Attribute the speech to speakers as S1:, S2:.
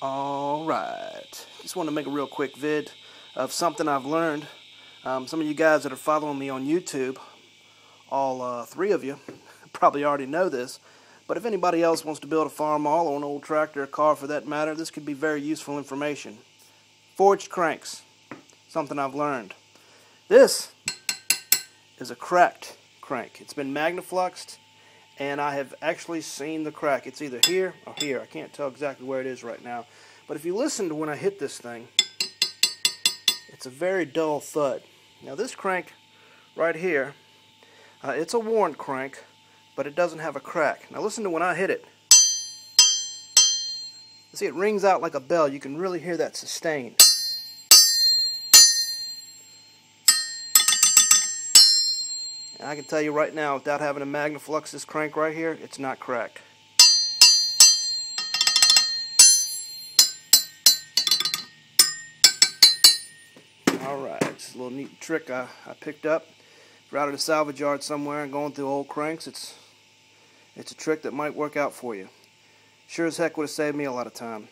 S1: Alright, just want to make a real quick vid of something I've learned. Um, some of you guys that are following me on YouTube, all uh, three of you, probably already know this, but if anybody else wants to build a Farmall or an old tractor or car for that matter, this could be very useful information. Forged cranks, something I've learned. This is a cracked crank. It's been magnafluxed and I have actually seen the crack. It's either here or here. I can't tell exactly where it is right now. But if you listen to when I hit this thing, it's a very dull thud. Now this crank right here, uh, it's a worn crank, but it doesn't have a crack. Now listen to when I hit it. See, it rings out like a bell. You can really hear that sustain. And I can tell you right now, without having a Magnaflux this crank right here, it's not cracked. Alright, it's a little neat trick I, I picked up. If you're out at a salvage yard somewhere and going through old cranks, it's it's a trick that might work out for you. Sure as heck would have saved me a lot of time.